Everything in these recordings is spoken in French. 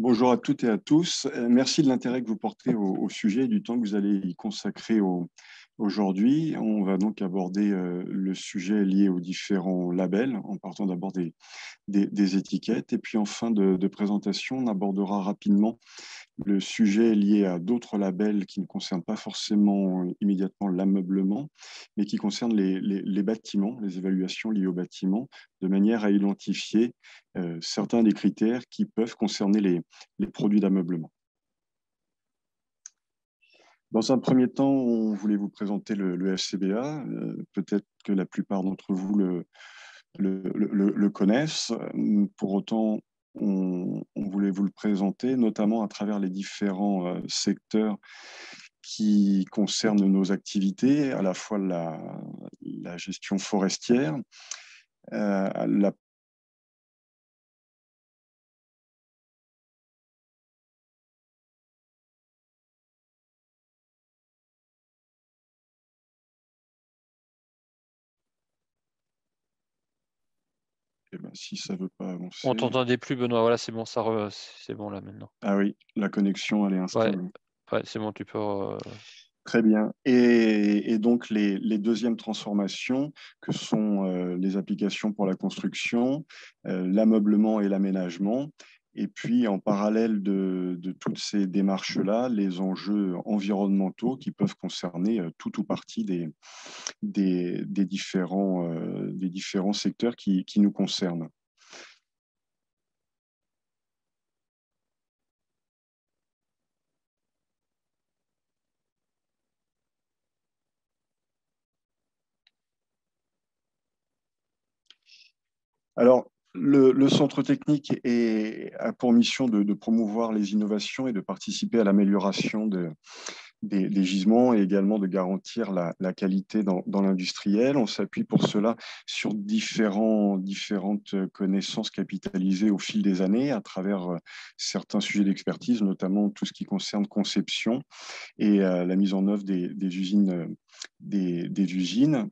Bonjour à toutes et à tous. Euh, merci de l'intérêt que vous portez au, sujet et du temps que vous allez y consacrer aujourd'hui. On va donc aborder euh, le sujet lié aux différents labels, en partant d'abord des, étiquettes. Et puis en fin de présentation, on abordera rapidement le sujet lié à d'autres labels qui ne concernent pas forcément immédiatement l'ameublement, mais qui concernent les, bâtiments, les évaluations liées aux bâtiments, de manière à identifier euh, certains des critères qui peuvent concerner les, produits d'ameublement. Dans un premier temps, on voulait vous présenter le, FCBA. Euh, peut-être que la plupart d'entre vous le, connaissent. Pour autant, on, voulait vous le présenter, notamment à travers les différents euh, secteurs qui concernent nos activités, à la fois la, gestion forestière, euh, Eh ben, si ça veut pas avancer. On t'entendait plus, Benoît. Voilà, c'est bon, ça c'est bon là maintenant. Ah oui, la connexion, elle est installée. Ouais, c'est bon, tu peux. Très bien. Et, donc, les, deuxièmes transformations, que sont euh, les applications pour la construction, euh, l'ameublement et l'aménagement, et puis, en parallèle de, toutes ces démarches-là, les enjeux environnementaux qui peuvent concerner euh, tout ou partie des, différents, euh, des différents secteurs qui, nous concernent. Alors, le, centre technique a pour mission de, promouvoir les innovations et de participer à l'amélioration des, gisements et également de garantir la, qualité dans, l'industriel. On s'appuie pour cela sur différentes connaissances capitalisées au fil des années à travers euh, certains sujets d'expertise, notamment tout ce qui concerne conception et euh, la mise en œuvre des, usines, des usines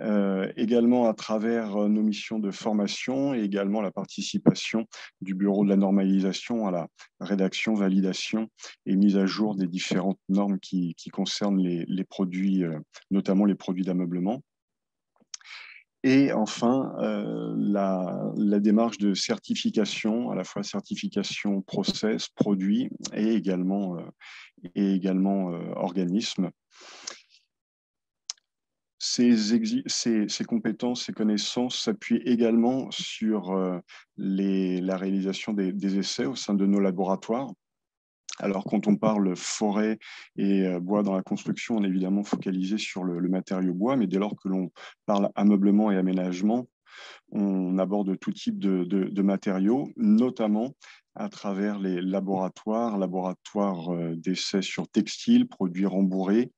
euh, également à travers euh, nos missions de formation et également la participation du Bureau de la normalisation à la rédaction, validation et mise à jour des différentes normes qui, concernent les, produits, euh, notamment les produits d'ameublement. Et enfin, la, démarche de certification, à la fois certification process, produit et également, également organisme. Ces, compétences, ces connaissances s'appuient également sur euh, la réalisation des, essais au sein de nos laboratoires. Alors, quand on parle forêt et euh, bois dans la construction, on est évidemment focalisé sur le, matériau bois, mais dès lors que l'on parle ameublement et aménagement, on aborde tout type de, matériaux, notamment à travers les laboratoires, laboratoires euh, d'essais sur textiles, produits rembourrés,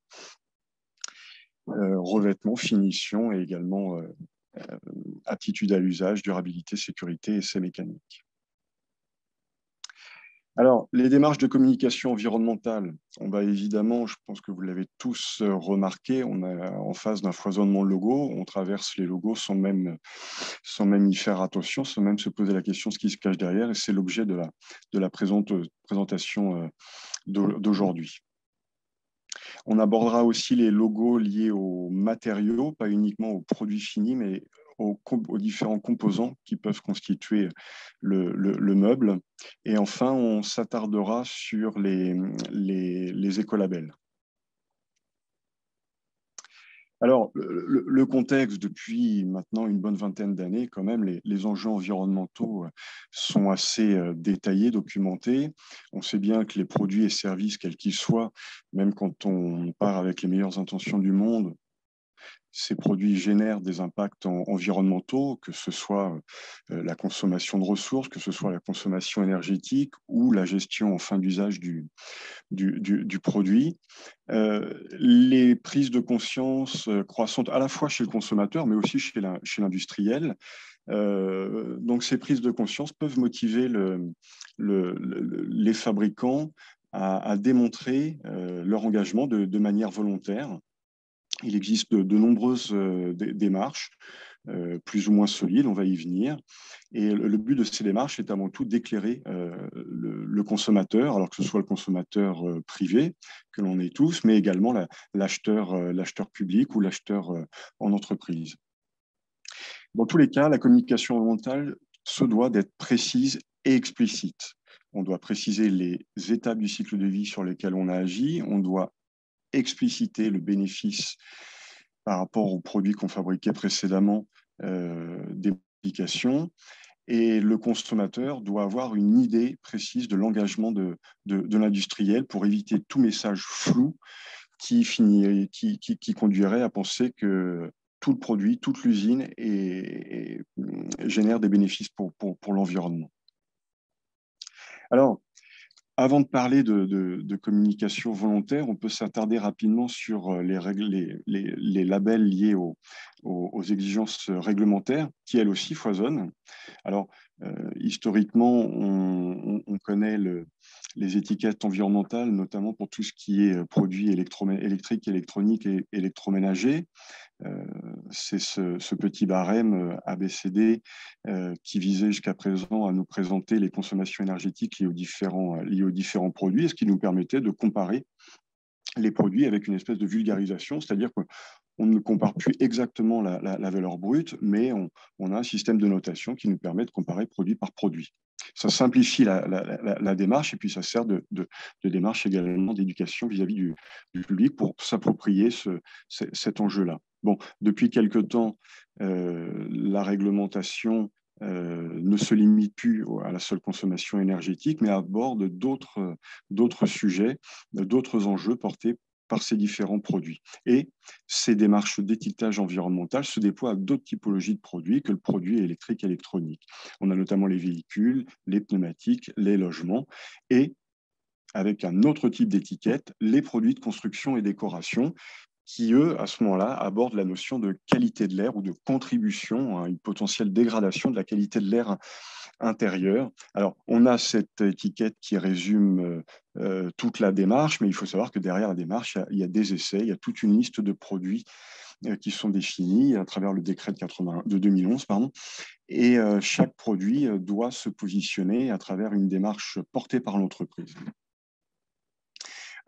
revêtement, finition et également euh, euh, aptitude à l'usage, durabilité, sécurité, essais mécaniques. Alors, les démarches de communication environnementale, on va évidemment, je pense que vous l'avez tous remarqué, on est en face d'un foisonnement de logos, on traverse les logos sans même, sans même y faire attention, sans même se poser la question de ce qui se cache derrière, et c'est l'objet de la, de la présentation d'aujourd'hui. On abordera aussi les logos liés aux matériaux, pas uniquement aux produits finis, mais aux, différents composants qui peuvent constituer le, meuble. Et enfin, on s'attardera sur les, écolabels. Alors, le, contexte, depuis maintenant une bonne vingtaine d'années, quand même, les, enjeux environnementaux euh, sont assez euh, détaillés, documentés. On sait bien que les produits et services, quels qu'ils soient, même quand on part avec les meilleures intentions du monde, ces produits génèrent des impacts environnementaux, que ce soit euh, la consommation de ressources, que ce soit la consommation énergétique ou la gestion en fin d'usage du, du, produit. Euh, les prises de conscience euh, croissantes à la fois chez le consommateur, mais aussi chez l'industriel. donc ces prises de conscience peuvent motiver le, les fabricants à, démontrer leur engagement de manière volontaire il existe de, nombreuses euh, démarches, euh, plus ou moins solides, on va y venir. Et le, but de ces démarches est avant tout d'éclairer euh, le, consommateur, alors que ce soit le consommateur privé, que l'on est tous, mais également l'acheteur l'acheteur public ou l'acheteur en entreprise. Dans tous les cas, la communication environnementale se doit d'être précise et explicite. On doit préciser les étapes du cycle de vie sur lesquelles on a agi. On doit expliciter le bénéfice par rapport aux produits qu'on fabriquait précédemment euh, des modifications. Et le consommateur doit avoir une idée précise de l'engagement de, l'industriel pour éviter tout message flou qui, finit, qui, qui, conduirait à penser que tout le produit, toute l'usine génère des bénéfices pour, pour l'environnement. Alors, avant de parler de, communication volontaire, on peut s'attarder rapidement sur euh, les, labels liés aux, exigences réglementaires, qui elles aussi foisonnent. Euh, historiquement, on, connaît les étiquettes environnementales, notamment pour tout ce qui est euh, produits électriques, électroniques et électroménagers. Euh, c'est ce, petit barème ABCD qui visait jusqu'à présent à nous présenter les consommations énergétiques liées aux différents, liées aux produits, ce qui nous permettait de comparer les produits avec une espèce de vulgarisation, c'est-à-dire qu'on ne compare plus exactement la, valeur brute, mais on, on, a un système de notation qui nous permet de comparer produit par produit ça simplifie la, démarche et puis ça sert de, démarche également d'éducation vis-à-vis du, public pour s'approprier cet enjeu-là. Bon, depuis quelque temps, euh, la réglementation euh, ne se limite plus à la seule consommation énergétique, mais aborde d'autres sujets, d'autres enjeux portés par ces différents produits. Et ces démarches d'étiquetage environnemental se déploient à d'autres typologies de produits que le produit électrique électronique. On a notamment les véhicules, les pneumatiques, les logements et avec un autre type d'étiquette, les produits de construction et décoration qui, eux, à ce moment-là, abordent la notion de qualité de l'air ou de contribution à une potentielle dégradation de la qualité de l'air intérieur. Alors, on a cette étiquette qui résume euh, euh, toute la démarche, mais il faut savoir que derrière la démarche, il y, a, des essais, il y a toute une liste de produits euh, qui sont définis à travers le décret de, 80, de 2011. Pardon, et chaque produit doit se positionner à travers une démarche portée par l'entreprise.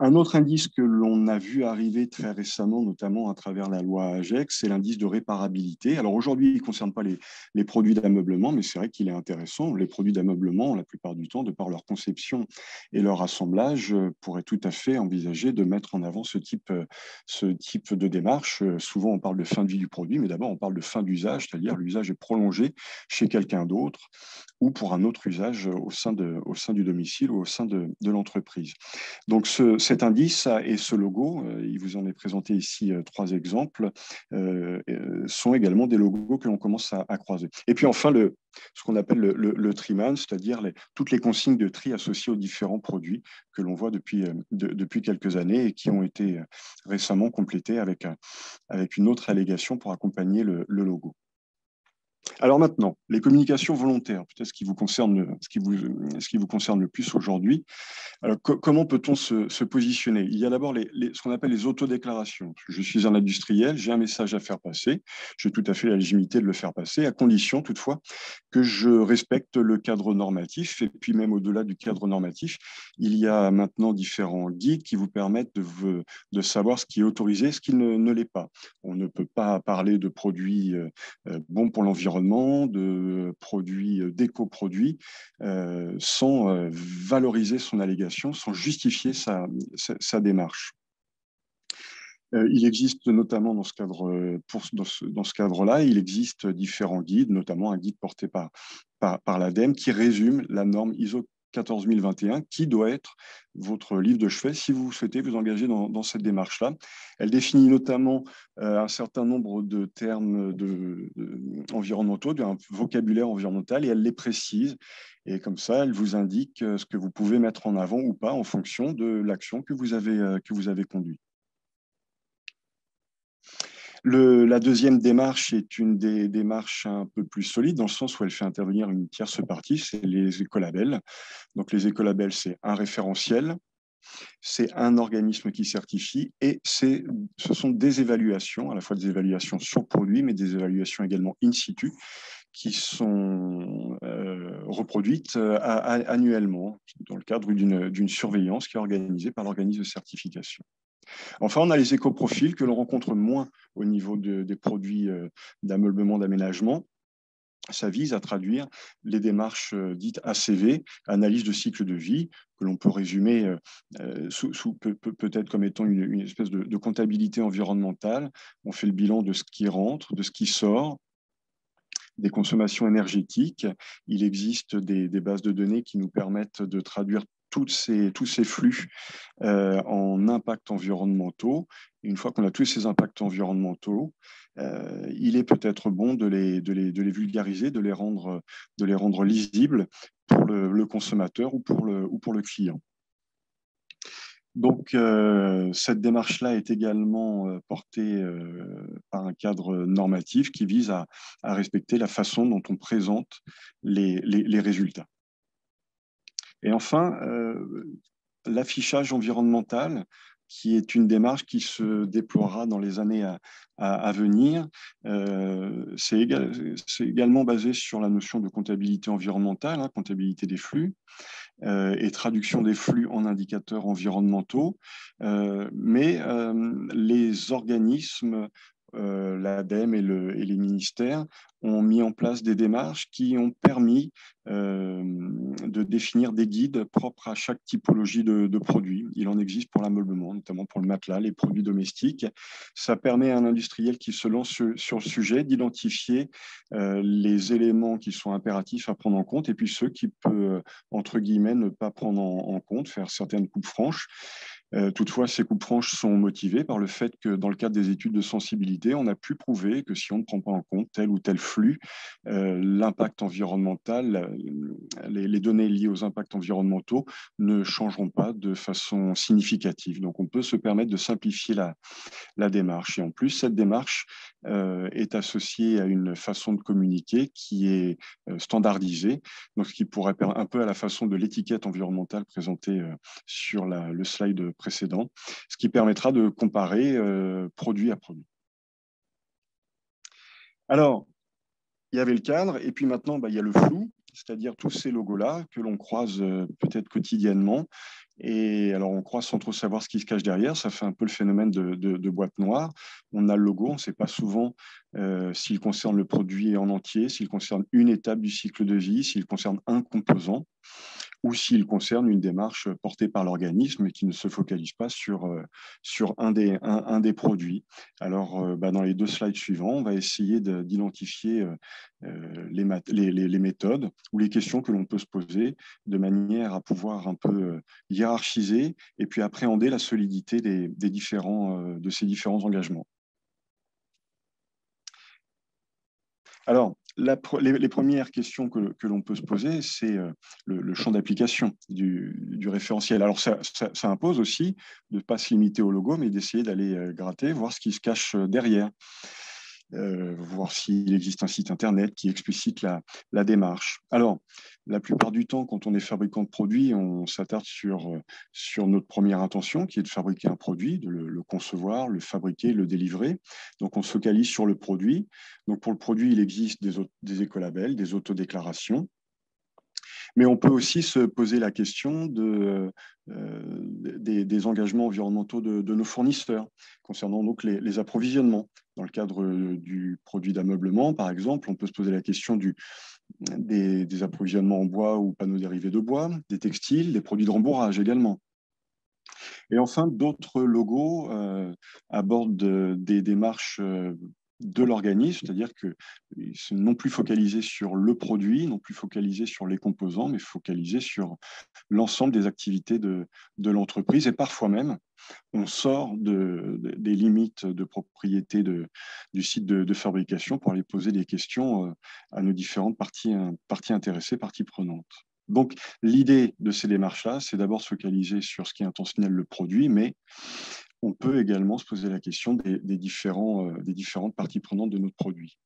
Un autre indice que l'on a vu arriver très récemment, notamment à travers la loi AGEX, c'est l'indice de réparabilité. Alors aujourd'hui, il ne concerne pas les, produits d'ameublement, mais c'est vrai qu'il est intéressant. Les produits d'ameublement, la plupart du temps, de par leur conception et leur assemblage, euh, pourraient tout à fait envisager de mettre en avant ce type, euh, de démarche. Euh, souvent, on parle de fin de vie du produit, mais d'abord, on parle de fin d'usage, c'est-à-dire l'usage est prolongé chez quelqu'un d'autre ou pour un autre usage au sein, de, du domicile ou au sein de, l'entreprise. Donc ce, cet indice et ce logo, euh, il vous en est présenté ici euh, trois exemples, euh, sont également des logos que l'on commence à, croiser. Et puis enfin, le, ce qu'on appelle le, triman, c'est-à-dire toutes les consignes de tri associées aux différents produits que l'on voit depuis, depuis quelques années et qui ont été récemment complétées avec, avec une autre allégation pour accompagner le logo. Alors maintenant, les communications volontaires, peut-être ce qui vous concerne, ce qui vous, concerne le plus aujourd'hui. comment peut-on se, positionner? Il y a d'abord les, ce qu'on appelle les autodéclarations. Je suis un industriel, j'ai un message à faire passer, j'ai tout à fait la légitimité de le faire passer, à condition toutefois que je respecte le cadre normatif. Et puis même au-delà du cadre normatif, il y a maintenant différents guides qui vous permettent de, savoir ce qui est autorisé, ce qui ne, ne l'est pas. On ne peut pas parler de produits euh, euh, bons pour l'environnement de produits, euh, d'éco-produits, euh, sans euh, valoriser son allégation, sans justifier sa, démarche. Il existe notamment dans ce cadre, dans ce, cadre-là, il existe différents guides, notamment un guide porté par, par, par l'ADEME qui résume la norme ISO 14021, qui doit être votre livre de chevet si vous souhaitez vous engager dans, cette démarche-là. Elle définit notamment euh, un certain nombre de termes de, environnementaux, d'un vocabulaire environnemental, et elle les précise. Et comme ça, elle vous indique euh, ce que vous pouvez mettre en avant ou pas en fonction de l'action que vous avez, euh, que vous avez conduite la deuxième démarche est une des démarches un peu plus solides dans le sens où elle fait intervenir une tierce partie, c'est les écolabels. Donc les écolabels, c'est un référentiel, c'est un organisme qui certifie et ce sont des évaluations, à la fois des évaluations sur produit, mais des évaluations également in situ, qui sont reproduites annuellement dans le cadre d'une surveillance qui est organisée par l'organisme de certification. Enfin, on a les écoprofils que l'on rencontre moins au niveau des produits d'ameublement, d'aménagement, ça vise à traduire les démarches euh, dites ACV, analyse de cycle de vie, que l'on peut résumer euh, euh, peut-être comme étant une, espèce de, comptabilité environnementale. On fait le bilan de ce qui rentre, de ce qui sort, des consommations énergétiques. Il existe des, bases de données qui nous permettent de traduire ces, tous ces flux en impacts environnementaux. une fois qu'on a tous ces impacts environnementaux, euh, il est peut-être bon de les, de, les, de les, vulgariser, de les rendre, de les rendre lisibles pour le, consommateur ou pour le, ou pour le client. Donc, euh, cette démarche-là est également euh, portée par un cadre normatif qui vise à, à, respecter la façon dont on présente les, les résultats. Et enfin, l'affichage environnemental qui est une démarche qui se déploiera dans les années à, venir. Euh, c'est également basé sur la notion de comptabilité environnementale, hein, comptabilité des flux, euh, et traduction des flux en indicateurs environnementaux. Euh, mais les organismes euh, l'ADEME et, les ministères ont mis en place des démarches qui ont permis euh, de définir des guides propres à chaque typologie de, produits. Il en existe pour l'ameublement, notamment pour le matelas, les produits domestiques. Ça permet à un industriel qui se lance sur, le sujet d'identifier euh, les éléments qui sont impératifs à prendre en compte et puis ceux qui peuvent, entre guillemets, ne pas prendre en compte, faire certaines coupes franches. Euh, toutefois, ces coupes franches sont motivées par le fait que dans le cadre des études de sensibilité, on a pu prouver que si on ne prend pas en compte tel ou tel flux, euh, l'impact environnemental, les, données liées aux impacts environnementaux ne changeront pas de façon significative. Donc, on peut se permettre de simplifier la, la démarche. Et en plus, cette démarche euh, est associée à une façon de communiquer qui est standardisée, donc ce qui pourrait un peu à la façon de l'étiquette environnementale présentée sur la, le slide précédent, ce qui permettra de comparer euh, produit à produit. Alors, il y avait le cadre, et puis maintenant, bah, il y a le flou, c'est-à-dire tous ces logos-là que l'on croise euh, peut-être quotidiennement. Et alors, on croise sans trop savoir ce qui se cache derrière. Ça fait un peu le phénomène de, boîte noire. On a le logo, on ne sait pas souvent euh, s'il concerne le produit en entier, s'il concerne une étape du cycle de vie, s'il concerne un composant ou s'il concerne une démarche portée par l'organisme et qui ne se focalise pas sur, euh, sur un, des, un, des produits. Alors, euh, bah, dans les deux slides suivants, on va essayer d'identifier les, les, les, méthodes ou les questions que l'on peut se poser de manière à pouvoir un peu hiérarchiser et puis appréhender la solidité des, différents, de ces différents engagements. Alors, les, premières questions que, l'on peut se poser, c'est euh, le, champ d'application du, référentiel. Alors, ça, impose aussi de ne pas se limiter au logo, mais d'essayer d'aller euh, gratter, voir ce qui se cache euh, derrière. Euh, voir s'il existe un site internet qui explicite la, démarche. Alors, la plupart du temps, quand on est fabricant de produits, on s'attarde sur, euh, sur notre première intention, qui est de fabriquer un produit, de le, concevoir, le fabriquer, le délivrer. Donc, on se focalise sur le produit. Donc, pour le produit, il existe des, des écolabels, des autodéclarations. Mais on peut aussi se poser la question de, euh, des, engagements environnementaux de, nos fournisseurs concernant donc les, approvisionnements. Dans le cadre du produit d'ameublement, par exemple, on peut se poser la question des, approvisionnements en bois ou panneaux dérivés de bois, des textiles, des produits de rembourrage également. Et enfin, d'autres logos euh, abordent des démarches euh, de l'organisme, c'est-à-dire que sont non plus focalisé sur le produit, non plus focalisé sur les composants, mais focalisé sur l'ensemble des activités de, l'entreprise. Et parfois même, on sort des limites de propriété du site de, fabrication pour aller poser des questions euh, à nos différentes parties, parties intéressées, parties prenantes. Donc, l'idée de ces démarches-là, c'est d'abord se focaliser sur ce qui est intentionnel, le produit, mais on peut également se poser la question euh, des différentes parties prenantes de notre produit.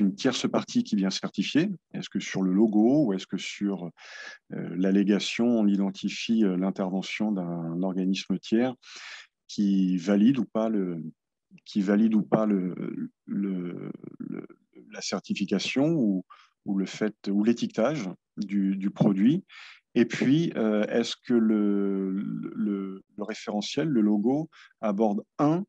une tierce partie qui vient certifier Est-ce que sur le logo ou est-ce que sur l'allégation, on identifie l'intervention d'un organisme tiers qui valide ou pas le, qui valide ou pas la certification ou, le fait ou l'étiquetage du, du, produit et puis, est-ce que le, référentiel, le logo, aborde un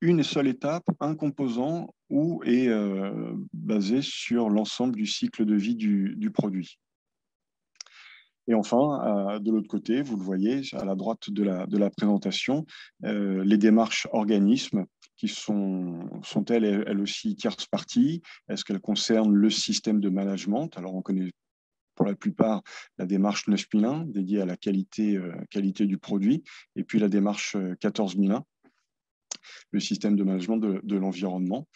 une seule étape, un composant ou est euh, basé sur l'ensemble du cycle de vie du, produit? Et enfin, de l'autre côté, vous le voyez à la droite de la, présentation, euh, les démarches organismes qui sont, sont-elles elles aussi tierces parties? Est-ce qu'elles concernent le système de management? Alors, on connaît pour la plupart la démarche 9001 dédiée à la qualité, euh, qualité du produit, et puis la démarche 14001 le système de management de, l'environnement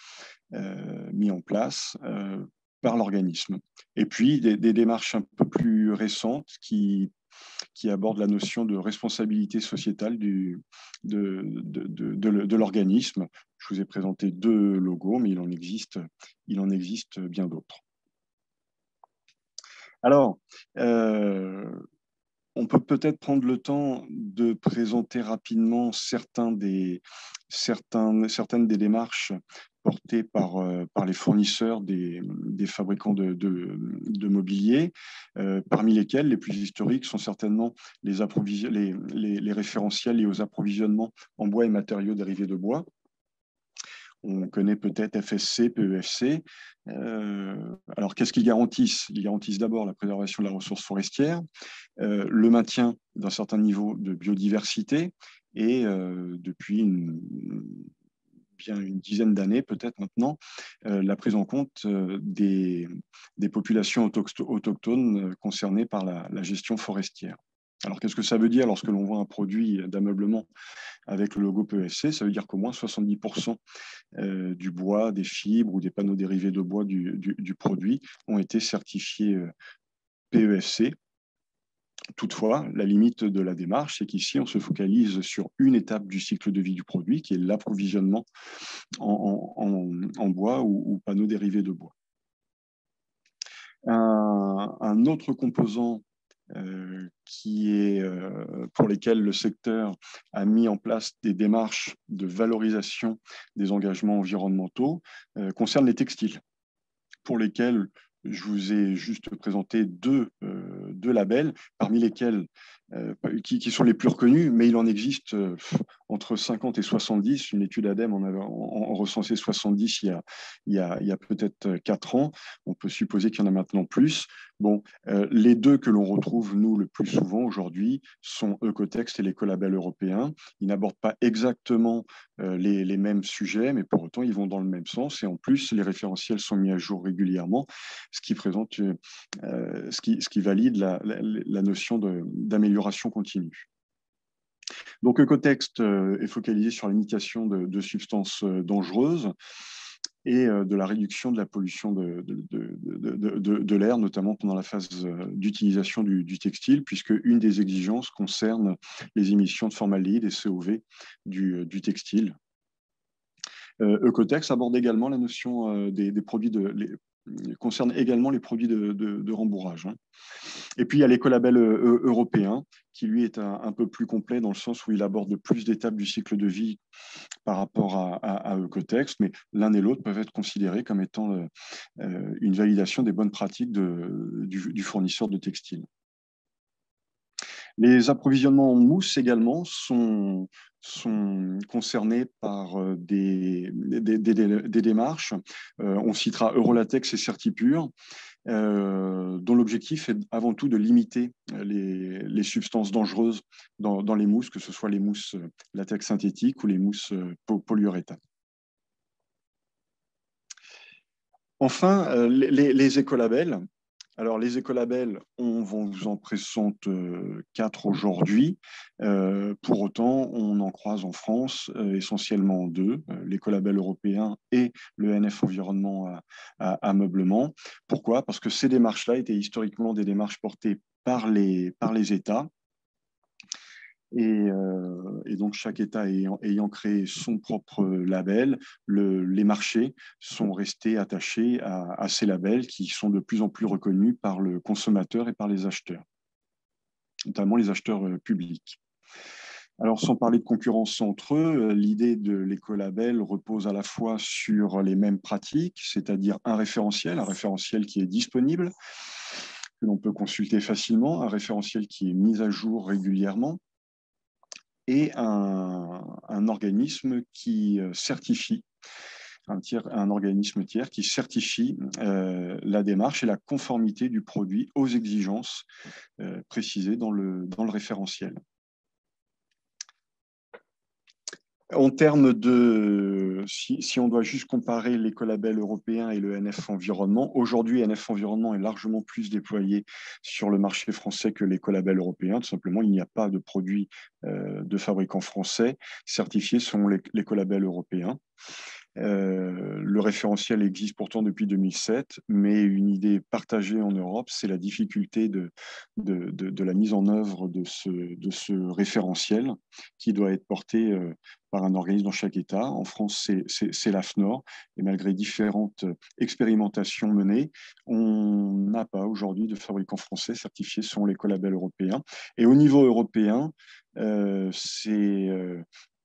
euh, mis en place euh, par l'organisme. Et puis des, démarches un peu plus récentes qui, qui abordent la notion de responsabilité sociétale du, de, de, l'organisme. Je vous ai présenté deux logos, mais il en existe, il en existe bien d'autres. Alors, euh, on peut peut-être prendre le temps de présenter rapidement certains des, certains, certaines des démarches euh, par les fournisseurs des, fabricants de, de, mobilier, euh, parmi lesquels les plus historiques sont certainement les, référentiels liés aux approvisionnements en bois et matériaux dérivés de bois. On connaît peut-être FSC, PEFC. Euh, alors, qu'est-ce qu'ils garantissent? Ils garantissent d'abord la préservation de la ressource forestière, le maintien d'un certain niveau de biodiversité et depuis une, une dizaine d'années peut-être maintenant, la prise en compte des, populations autochtones concernées par la gestion forestière. Alors, qu'est-ce que ça veut dire lorsque l'on voit un produit d'ameublement avec le logo PEFC Ça veut dire qu'au moins 70% euh, du bois, des fibres ou des panneaux dérivés de bois du, produit ont été certifiés euh, PEFC. Toutefois, la limite de la démarche, c'est qu'ici, on se focalise sur une étape du cycle de vie du produit, qui est l'approvisionnement en, bois ou, panneaux dérivés de bois. un autre composant euh, qui est, euh, pour lesquels le secteur a mis en place des démarches de valorisation des engagements environnementaux, euh, concerne les textiles, pour lesquels je vous ai juste présenté deux, deux labels, parmi lesquels euh, qui, sont les plus reconnus, mais il en existe euh, entre 50 et 70. Une étude ADEME en a en, recensé 70 il y a, a, il y a peut-être 4 ans. On peut supposer qu'il y en a maintenant plus. Euh, les deux que l'on retrouve, nous, le plus souvent aujourd'hui, sont Ecotext et l'écolabel européen. Ils n'abordent pas exactement les, les, mêmes sujets, mais pour autant, ils vont dans le même sens. Et en plus, les référentiels sont mis à jour régulièrement, ce qui, présente, qui, ce qui valide la, notion d'amélioration continue. Donc, Ecotext euh, est focalisé sur limitation de, substances euh, dangereuses et euh, de la réduction de la pollution de, de, l'air, notamment pendant la phase d'utilisation du, textile, puisque une des exigences concerne les émissions de formaldéhyde et COV du, textile. Ecotext aborde également la notion des, produits de, concerne également les produits de, rembourrage. Hein. Et puis, il y a l'écolabel euh, européen, qui lui est un, peu plus complet dans le sens où il aborde plus d'étapes du cycle de vie par rapport à, à, Ecotext, mais l'un et l'autre peuvent être considérés comme étant euh, une validation des bonnes pratiques du, fournisseur de textiles. Les approvisionnements en mousse également sont, sont concernés par euh, des, des, démarches. Euh, on citera Eurolatex et Certipure, euh, dont l'objectif est avant tout de limiter les, substances dangereuses dans, les mousses, que ce soit les mousses latex synthétiques ou les mousses polyuréthane. Enfin, les, les écolabels alors, les écolabels, on vous en présente euh, quatre aujourd'hui. Euh, pour autant, on en croise en France euh, essentiellement deux, l'écolabel européen et le NF Environnement à, Ameublement. Pourquoi? Parce que ces démarches-là étaient historiquement des démarches portées par les, par les États Et, donc, chaque État ayant, créé son propre label, les marchés sont restés attachés à, ces labels qui sont de plus en plus reconnus par le consommateur et par les acheteurs, notamment les acheteurs publics. Alors, sans parler de concurrence entre eux, l'idée de l'écolabel repose à la fois sur les mêmes pratiques, c'est-à-dire un référentiel, un référentiel qui est disponible, que l'on peut consulter facilement, un référentiel qui est mis à jour régulièrement, et un, organisme qui euh, certifie, un, un organisme tiers qui certifie euh, la démarche et la conformité du produit aux exigences euh, précisées dans le référentiel. En termes de, si, on doit juste comparer l'écolabel européen et le NF Environnement, aujourd'hui, NF Environnement est largement plus déployé sur le marché français que l'écolabel européen. Tout simplement, il n'y a pas de produits euh, de fabricants français certifiés selon l'écolabel européen. Euh, le référentiel existe pourtant depuis 2007, mais une idée partagée en Europe, c'est la difficulté de, la mise en œuvre de ce, référentiel qui doit être porté euh, par un organisme dans chaque État. En France, c'est l'AFNOR, et malgré différentes expérimentations menées, on n'a pas aujourd'hui de fabricants français certifiés selon l'écolabel européen. Et au niveau européen, euh, c'est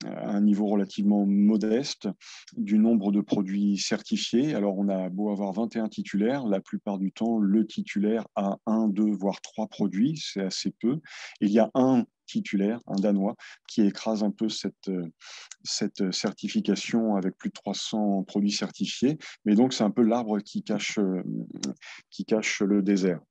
un niveau relativement modeste du nombre de produits certifiés. Alors, on a beau avoir 21 titulaires, la plupart du temps, le titulaire a un, deux, voire trois produits, c'est assez peu. Il y a un titulaire, un Danois, qui écrase un peu cette, cette certification avec plus de 300 produits certifiés. Mais donc, c'est un peu l'arbre qui cache, qui cache le désert.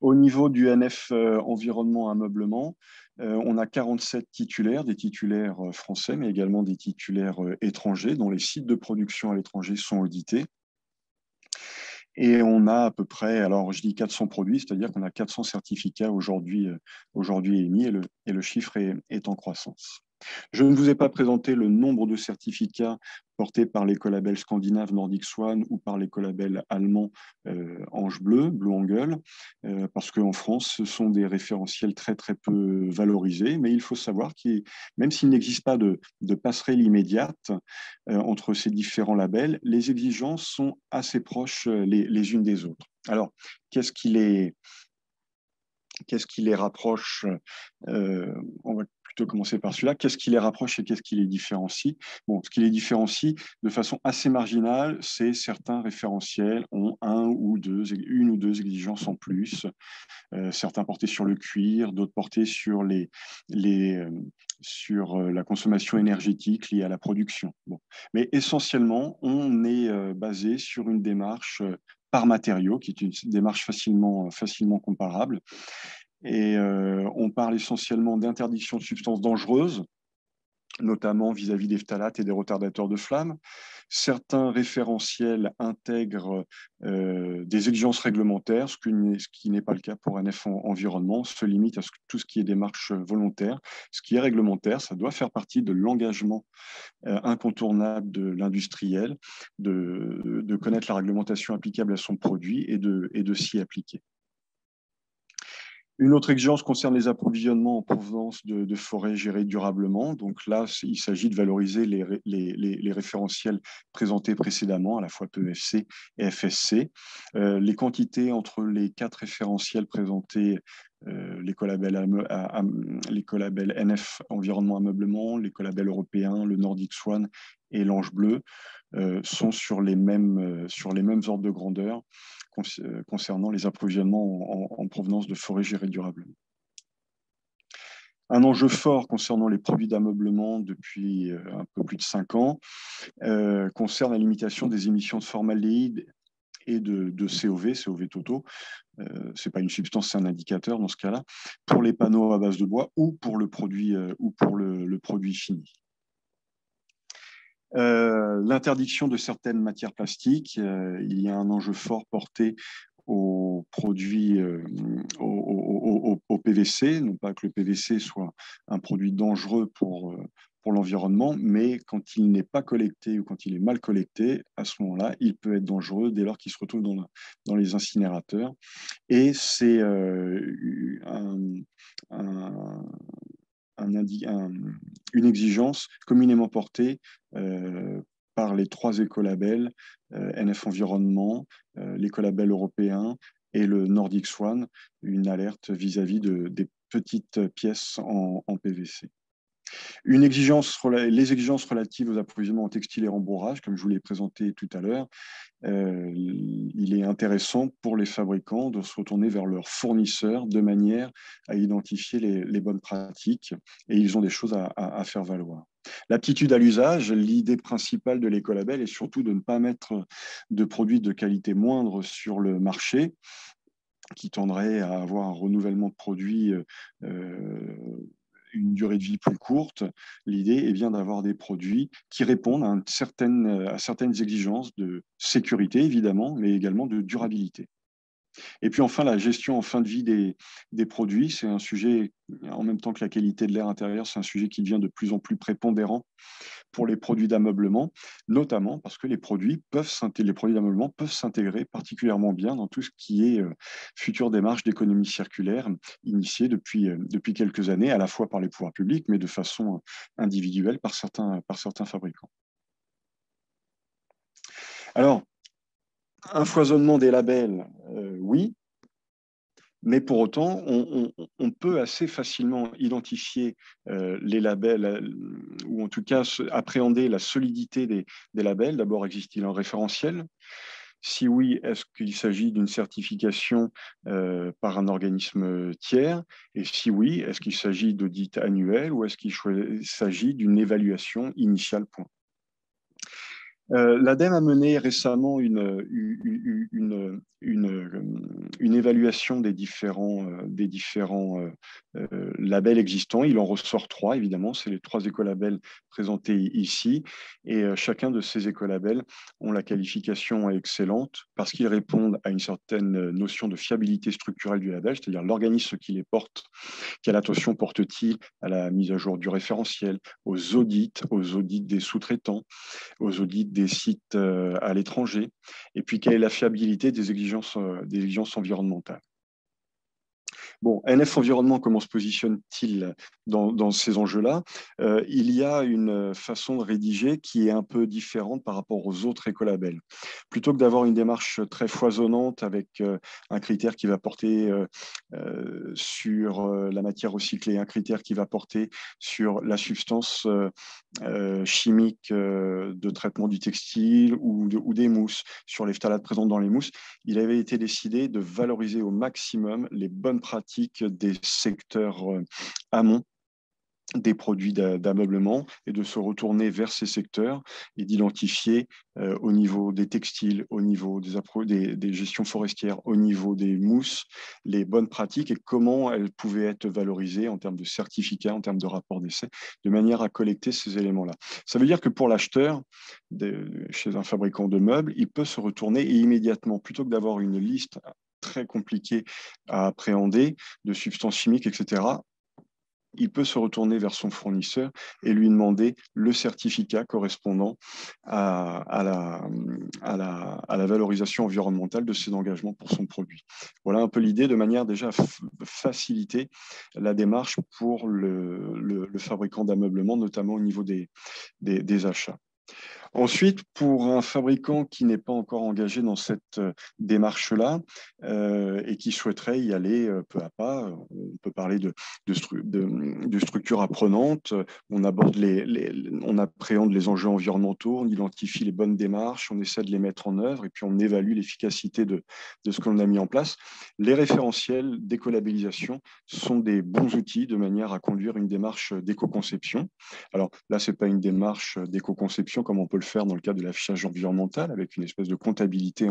Au niveau du NF euh, environnement ameublement, euh, on a 47 titulaires, des titulaires euh, français, mais également des titulaires étrangers, dont les sites de production à l'étranger sont audités. Et on a à peu près, alors je dis 400 produits, c'est-à-dire qu'on a 400 certificats aujourd'hui émis et le, et le chiffre est en croissance. Je ne vous ai pas présenté le nombre de certificats portés par l'écolabel scandinave Nordic Swan ou par l'écolabel allemand euh, Ange Bleu, Blue Angle, euh, parce qu'en France, ce sont des référentiels très très peu valorisés, mais il faut savoir que même s'il n'existe pas de, passerelle immédiate euh, entre ces différents labels, les exigences sont assez proches les, unes des autres. Alors, qu'est-ce qui les, qu'est-ce qui les rapproche plutôt commencer par celui-là. Qu'est-ce qui les rapproche et qu'est-ce qui les différencie? Bon, ce qui les différencie de façon assez marginale, c'est certains référentiels ont un ou deux, une ou deux exigences en plus. Euh, certains portés sur le cuir, d'autres portés sur les, les euh, sur euh, la consommation énergétique liée à la production. Bon. Mais essentiellement, on est basé sur une démarche par matériaux, qui est une démarche facilement, facilement comparable. Et euh, on parle essentiellement d'interdiction de substances dangereuses, notamment vis-à-vis des phtalates et des retardateurs de flamme. Certains référentiels intègrent euh, des exigences réglementaires, ce, qui n'est pas le cas pour NF Environnement, se limite à tout ce qui est démarche volontaire. Ce qui est réglementaire, ça doit faire partie de l'engagement euh, incontournable de l'industriel, de, connaître la réglementation applicable à son produit et de s'y appliquer. Une autre exigence concerne les approvisionnements en provenance de, forêts gérées durablement. Donc là, il s'agit de valoriser les, référentiels présentés précédemment, à la fois PEFC et FSC. Euh, les quantités entre les quatre référentiels présentés, euh, l'écolabel NF Environnement Ameublement, l'écolabel européen, le Nordic Swan et l'Ange Bleu, sont sur les, mêmes, euh, sur les mêmes ordres de grandeur euh, concernant les approvisionnements en, provenance de forêts gérées durablement. Un enjeu fort concernant les produits d'ameublement depuis un peu plus de cinq ans concerne la limitation des émissions de formaldéhyde et de, COV, COV totaux. ce n'est pas une substance, c'est un indicateur dans ce cas-là, pour les panneaux à base de bois ou pour le produit, ou pour le produit fini. Euh, l'interdiction de certaines matières plastiques, euh, il y a un enjeu fort porté aux produits, euh, au, PVC, non pas que le PVC soit un produit dangereux pour, pour l'environnement, mais quand il n'est pas collecté ou quand il est mal collecté, à ce moment-là, il peut être dangereux dès lors qu'il se retrouve dans, dans les incinérateurs. Et c'est un, une exigence communément portée par les trois écolabels, NF Environnement, l'écolabel européen et le Nordic Swan, une alerte vis-à-vis de, des petites pièces en, PVC. Une exigence, les exigences relatives aux approvisionnements en textile et rembourrage, comme je vous l'ai présenté tout à l'heure, euh, il est intéressant pour les fabricants de se retourner vers leurs fournisseurs de manière à identifier les, bonnes pratiques et ils ont des choses à, faire valoir. L'aptitude à l'usage, l'idée principale de l'écolabel est surtout de ne pas mettre de produits de qualité moindre sur le marché qui tendrait à avoir un renouvellement de produits euh, euh, une durée de vie plus courte, l'idée est bien d'avoir des produits qui répondent à, certaines, à certaines exigences de sécurité, évidemment, mais également de durabilité. Et puis enfin, la gestion en fin de vie des, produits, c'est un sujet, en même temps que la qualité de l'air intérieur, c'est un sujet qui devient de plus en plus prépondérant pour les produits d'ameublement, notamment parce que les produits, d'ameublement peuvent s'intégrer particulièrement bien dans tout ce qui est euh, future démarche d'économie circulaire initiée depuis, euh, depuis quelques années, à la fois par les pouvoirs publics, mais de façon individuelle par certains, par certains fabricants. Alors, un foisonnement des labels, euh, oui, mais pour autant, on, peut assez facilement identifier euh, les labels, euh, ou en tout cas appréhender la solidité des, labels. D'abord, existe-t-il un référentiel? Si oui, est-ce qu'il s'agit d'une certification par un organisme tiers? Et si oui, est-ce qu'il s'agit d'audit annuel ou est-ce qu'il s'agit d'une évaluation initiale point euh, L'ADEME a mené récemment une, une, une, évaluation des différents, euh, des différents euh, labels existants. Il en ressort trois, évidemment. C'est les trois écolabels présentés ici. Et chacun de ces écolabels ont la qualification excellente parce qu'ils répondent à une certaine notion de fiabilité structurelle du label, c'est-à-dire l'organisme qui les porte, quelle attention porte-t-il à la mise à jour du référentiel, aux audits, aux audits des sous-traitants, aux audits des sites euh, à l'étranger, et puis quelle est la fiabilité des exigences, euh, des exigences environnementales? Bon, NF Environnement, comment se positionne-t-il dans, ces enjeux-là? Euh, Il y a une façon de rédiger qui est un peu différente par rapport aux autres écolabels. Plutôt que d'avoir une démarche très foisonnante avec euh, un critère qui va porter euh, sur la matière recyclée, un critère qui va porter sur la substance chimique de traitement du textile ou, ou des mousses, sur les phtalates présentes dans les mousses, il avait été décidé de valoriser au maximum les bonnes pratiques des secteurs euh, amont des produits d'ameublement et de se retourner vers ces secteurs et d'identifier euh, au niveau des textiles, au niveau des, des, gestions forestières, au niveau des mousses, les bonnes pratiques et comment elles pouvaient être valorisées en termes de certificats, en termes de rapport d'essai, de manière à collecter ces éléments-là. Ça veut dire que pour l'acheteur, chez un fabricant de meubles, il peut se retourner et immédiatement, plutôt que d'avoir une liste très compliqué à appréhender, de substances chimiques, etc., il peut se retourner vers son fournisseur et lui demander le certificat correspondant à, la, valorisation environnementale de ses engagements pour son produit. Voilà un peu l'idée de manière déjà à faciliter la démarche pour le, fabricant d'ameublement, notamment au niveau des achats. Ensuite, pour un fabricant qui n'est pas encore engagé dans cette euh, démarche-là euh, et qui souhaiterait y aller euh, peu à pas, on peut parler de, de, structures apprenantes, on appréhende les enjeux environnementaux, on identifie les bonnes démarches, on essaie de les mettre en œuvre et puis on évalue l'efficacité de, de ce qu'on a mis en place. Les référentiels d'écolabellisation sont des bons outils de manière à conduire une démarche d'éco-conception. Alors là, ce n'est pas une démarche d'éco-conception comme on peut le faire dans le cadre de l'affichage environnemental, avec une espèce de comptabilité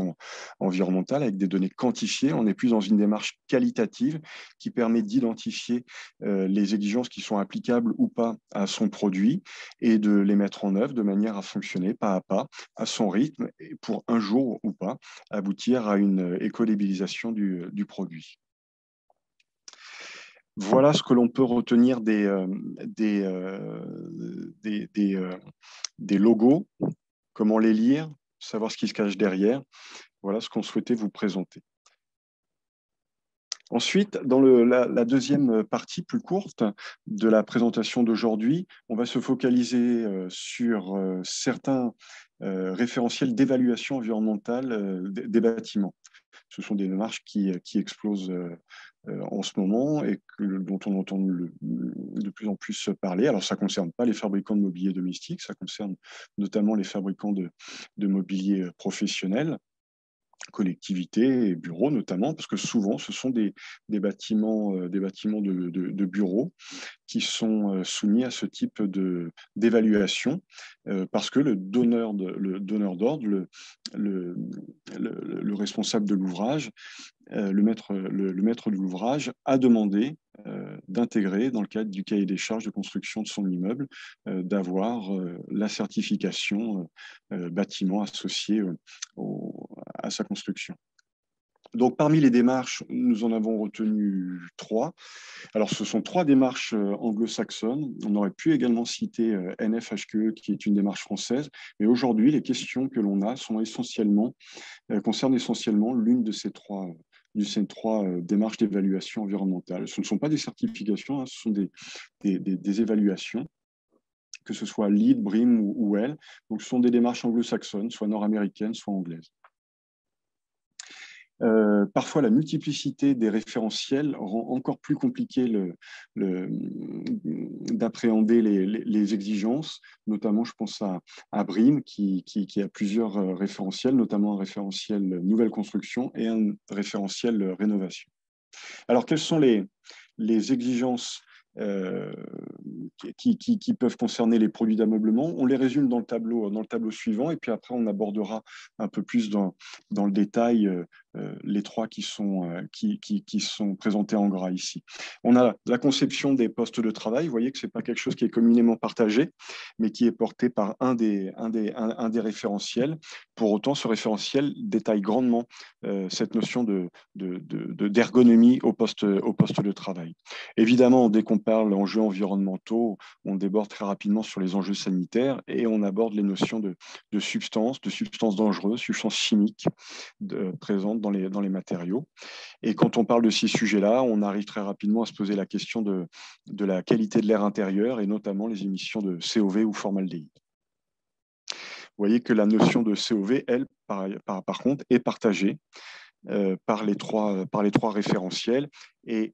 environnementale, avec des données quantifiées. On est plus dans une démarche qualitative qui permet d'identifier euh, les exigences qui sont applicables ou pas à son produit et de les mettre en œuvre de manière à fonctionner pas à pas, à son rythme, et pour un jour ou pas aboutir à une écolabellisation du, du produit. Voilà ce que l'on peut retenir des, des, des, des, logos, comment les lire, savoir ce qui se cache derrière. Voilà ce qu'on souhaitait vous présenter. Ensuite, dans la, deuxième partie plus courte de la présentation d'aujourd'hui, on va se focaliser sur certains référentiels d'évaluation environnementale des bâtiments. Ce sont des démarches qui, explosent en ce moment et dont on entend de plus en plus parler. Alors, ça ne concerne pas les fabricants de mobilier domestique, ça concerne notamment les fabricants de, de mobilier professionnel collectivités et bureaux notamment, parce que souvent ce sont des, bâtiments, euh, des bâtiments de, de, bureaux qui sont euh, soumis à ce type d'évaluation, euh, parce que le donneur d'ordre, le, responsable de l'ouvrage, le maître, le, maître de l'ouvrage a demandé d'intégrer, dans le cadre du cahier des charges de construction de son immeuble, d'avoir la certification bâtiment associée à sa construction. Donc, parmi les démarches, nous en avons retenu trois. Alors, ce sont trois démarches anglo-saxonnes. On aurait pu également citer NFHQE, qui est une démarche française. Mais aujourd'hui, les questions que l'on a essentiellement, concernent essentiellement l'une de ces trois du CN3 euh, démarches d'évaluation environnementale. Ce ne sont pas des certifications, hein, ce sont des, des, évaluations, que ce soit LEED, BRIM ou, ou L. Donc, ce sont des démarches anglo-saxonnes, soit nord-américaines, soit anglaises. Euh, parfois, la multiplicité des référentiels rend encore plus compliqué d'appréhender les, exigences. Notamment, je pense à, BRIM, qui, a plusieurs euh, référentiels, notamment un référentiel nouvelle construction et un référentiel rénovation. Alors, quelles sont les, exigences euh, qui, peuvent concerner les produits d'ameublement? On les résume dans le, tableau, dans le tableau suivant et puis après on abordera un peu plus dans, le détail les trois qui sont, qui, qui, sont présentés en gras ici. On a la conception des postes de travail. Vous voyez que ce n'est pas quelque chose qui est communément partagé, mais qui est porté par un des, un des, un, des référentiels. Pour autant, ce référentiel détaille grandement cette notion d'ergonomie de, de, au, poste, au poste de travail. Évidemment, dès qu'on parle enjeux environnementaux, on déborde très rapidement sur les enjeux sanitaires et on aborde les notions de, substances, de substances dangereuses, substances chimiques présentes dans les, matériaux. Et quand on parle de ces sujets-là, on arrive très rapidement à se poser la question de, la qualité de l'air intérieur et notamment les émissions de COV ou formaldéhyde. Vous voyez que la notion de COV, elle, par, contre, est partagée euh, par, les trois, référentiels. Et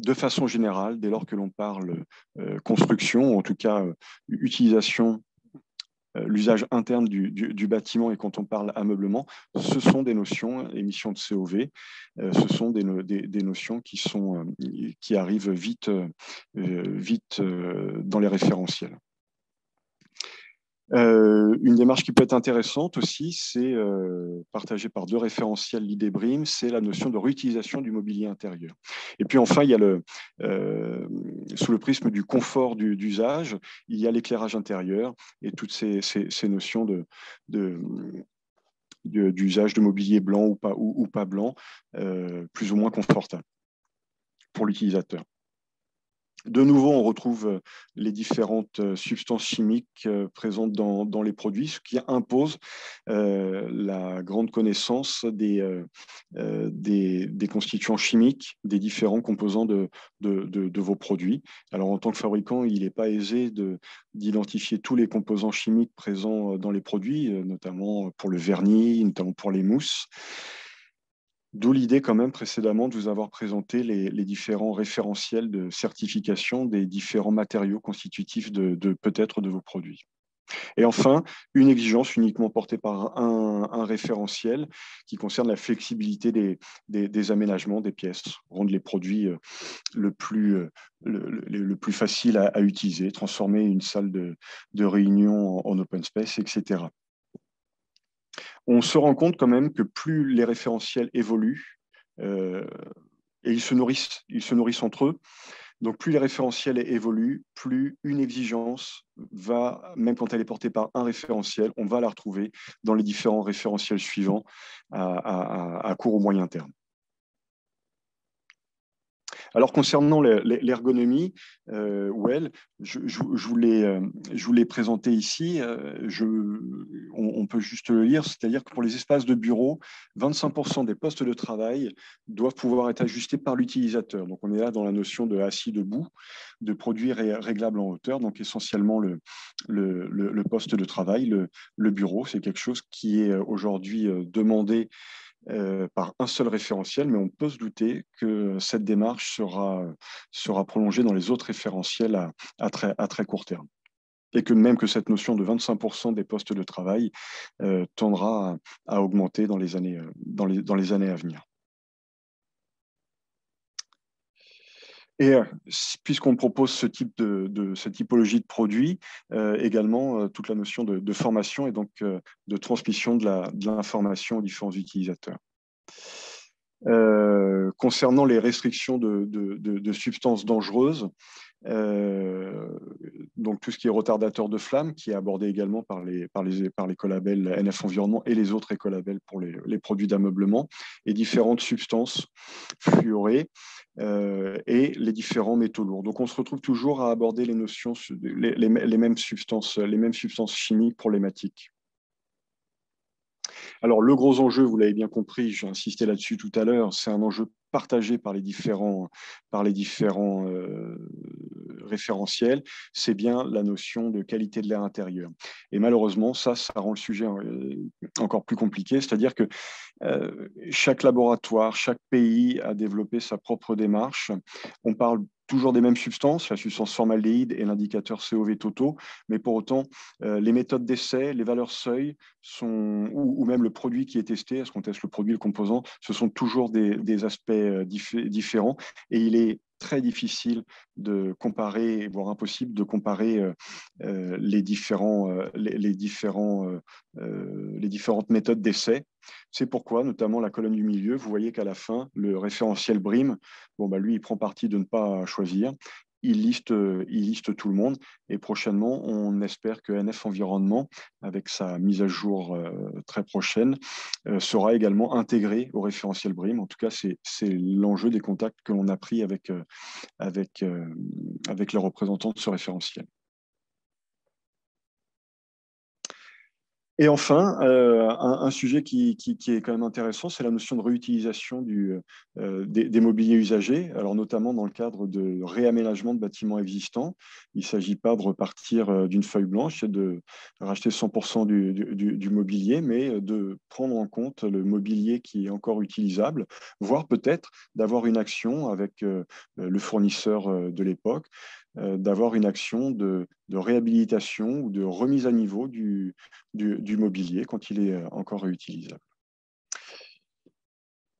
de façon générale, dès lors que l'on parle euh, construction, ou en tout cas euh, utilisation, l'usage interne du, bâtiment et quand on parle ameublement, ce sont des notions, émissions de COV, ce sont des, notions qui, sont, qui arrivent vite, vite dans les référentiels. Euh, une démarche qui peut être intéressante aussi, c'est euh, partagée par deux référentiels l'idée BRIM, c'est la notion de réutilisation du mobilier intérieur. Et puis enfin, il y a le, euh, sous le prisme du confort d'usage, il y a l'éclairage intérieur et toutes ces, notions de, d'usage de, mobilier blanc ou pas, ou pas blanc, plus ou moins confortable pour l'utilisateur. De nouveau, on retrouve euh, les différentes euh, substances chimiques euh, présentes dans, les produits, ce qui impose la grande connaissance des, des, constituants chimiques, des différents composants de, de, vos produits. Alors, en tant que fabricant, il n'est pas aisé d'identifier tous les composants chimiques présents dans les produits, notamment pour le vernis, notamment pour les mousses. D'où l'idée quand même précédemment de vous avoir présenté les, différents référentiels de certification des différents matériaux constitutifs de, peut-être de vos produits. Et enfin, une exigence uniquement portée par un, référentiel qui concerne la flexibilité des, aménagements des pièces, rendre les produits euh, le plus, euh, le, plus facile à, utiliser, transformer une salle de, réunion en open space, etc on se rend compte quand même que plus les référentiels évoluent, euh, et ils se, nourrissent, ils se nourrissent entre eux, donc plus les référentiels évoluent, plus une exigence va, même quand elle est portée par un référentiel, on va la retrouver dans les différents référentiels suivants à, court ou moyen terme. Alors, concernant l'ergonomie, euh, Well, je, je, je, voulais, euh, je voulais présenter ici, euh, on, peut juste le lire, c'est-à-dire que pour les espaces de bureau, 25% des postes de travail doivent pouvoir être ajustés par l'utilisateur. Donc, on est là dans la notion de assis debout, de produits réglables en hauteur, donc essentiellement le, le, poste de travail, le, le bureau, c'est quelque chose qui est aujourd'hui demandé euh, par un seul référentiel, mais on peut se douter que cette démarche sera, sera prolongée dans les autres référentiels à, très, à très court terme. Et que même que cette notion de 25% des postes de travail euh, tendra à, à, augmenter dans les années, dans les, dans les années à venir. Et euh, puisqu'on propose ce type de, cette typologie de produits, euh, également euh, toute la notion de, formation et donc euh, de transmission de l'information aux différents utilisateurs. Concernant les restrictions de substances dangereuses, euh, donc tout ce qui est retardateur de flamme, qui est abordé également par les, par NF Environnement et les autres écolabels pour les, produits d'ameublement, et différentes substances fluorées euh, et les différents métaux lourds. Donc on se retrouve toujours à aborder les notions, les mêmes, substances, les mêmes substances chimiques problématiques. Alors, le gros enjeu, vous l'avez bien compris, j'ai insisté là-dessus tout à l'heure, c'est un enjeu partagé par les différents, par les différents euh, référentiels, c'est bien la notion de qualité de l'air intérieur. Et malheureusement, ça, ça rend le sujet euh, encore plus compliqué, c'est-à-dire que euh, chaque laboratoire, chaque pays a développé sa propre démarche. On parle toujours des mêmes substances, la substance formaldéhyde et l'indicateur COV totaux, mais pour autant, euh, les méthodes d'essai, les valeurs seuil, sont, ou, même le produit qui est testé, est-ce qu'on teste le produit, le composant, ce sont toujours des, aspects euh, diff différents et il est très difficile de comparer, voire impossible de comparer euh, euh les, différents, euh, les, les, différentes méthodes d'essai. C'est pourquoi, notamment la colonne du milieu, vous voyez qu'à la fin, le référentiel BRIM, bon, bah, lui, il prend parti de ne pas choisir il liste, il liste tout le monde. Et prochainement, on espère que NF Environnement, avec sa mise à jour euh, très prochaine, euh, sera également intégré au référentiel BRIM. En tout cas, c'est l'enjeu des contacts que l'on a pris avec, euh, avec, avec les représentants de ce référentiel. Et enfin, euh, un, sujet qui, est quand même intéressant, c'est la notion de réutilisation du, euh, des, mobiliers usagés, alors notamment dans le cadre de réaménagement de bâtiments existants. Il ne s'agit pas de repartir euh, d'une feuille blanche et de racheter 100% du, du, mobilier, mais de prendre en compte le mobilier qui est encore utilisable, voire peut-être d'avoir une action avec le fournisseur de l'époque d'avoir une action de, réhabilitation ou de remise à niveau du mobilier quand il est euh, encore réutilisable.